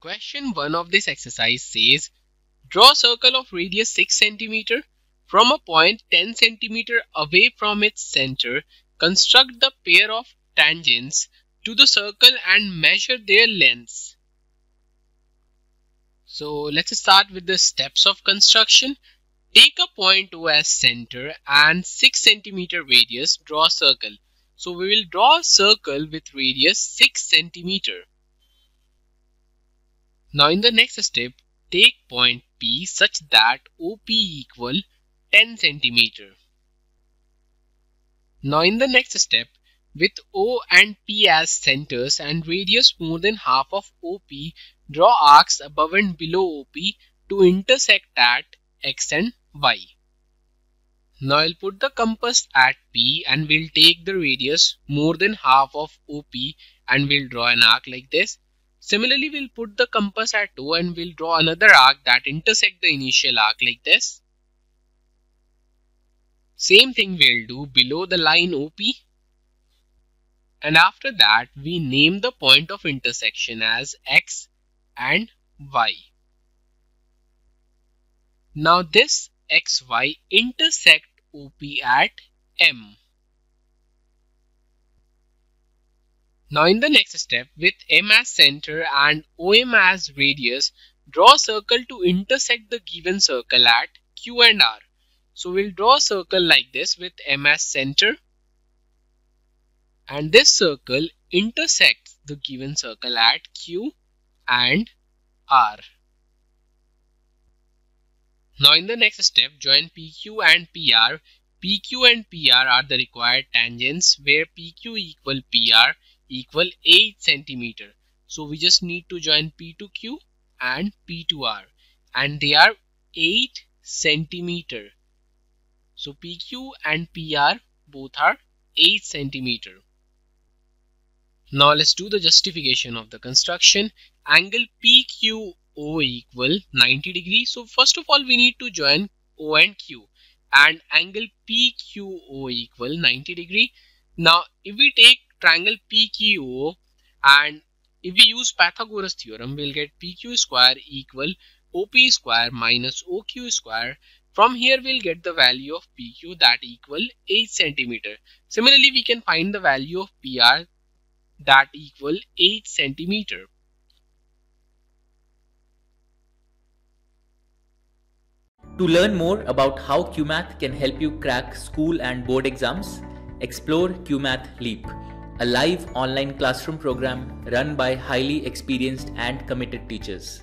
Question 1 of this exercise says, draw a circle of radius 6 cm from a point 10 cm away from its center. Construct the pair of tangents to the circle and measure their lengths. So let's start with the steps of construction. Take a point O as center and 6 cm radius, draw a circle. So we will draw a circle with radius 6 cm. Now in the next step, take point P such that OP equal 10 cm. Now in the next step, with O and P as centers and radius more than half of OP, draw arcs above and below OP to intersect at X and Y. Now I'll put the compass at P and we'll take the radius more than half of OP and we'll draw an arc like this. Similarly, we'll put the compass at O and we'll draw another arc that intersect the initial arc like this. Same thing we'll do below the line OP. And after that, we name the point of intersection as X and Y. Now this XY intersect OP at M. Now in the next step, with M as center and OM as radius, draw a circle to intersect the given circle at Q and R. So we'll draw a circle like this with M as center. And this circle intersects the given circle at Q and R. Now in the next step, join PQ and PR. PQ and PR are the required tangents where PQ equal PR equal 8 centimeter. So we just need to join P to Q and P to R and they are 8 centimeter. So PQ and PR both are 8 centimeter. Now let's do the justification of the construction. Angle PQO equal 90 degree. So first of all we need to join O and Q and angle PQO equal 90 degree. Now if we take triangle PQO and if we use Pythagoras theorem we'll get PQ square equal OP square minus OQ square from here we'll get the value of PQ that equal 8 centimeter. Similarly we can find the value of PR that equal 8 centimeter. To learn more about how Cuemath can help you crack school and board exams, explore Cuemath Leap a live online classroom program run by highly experienced and committed teachers.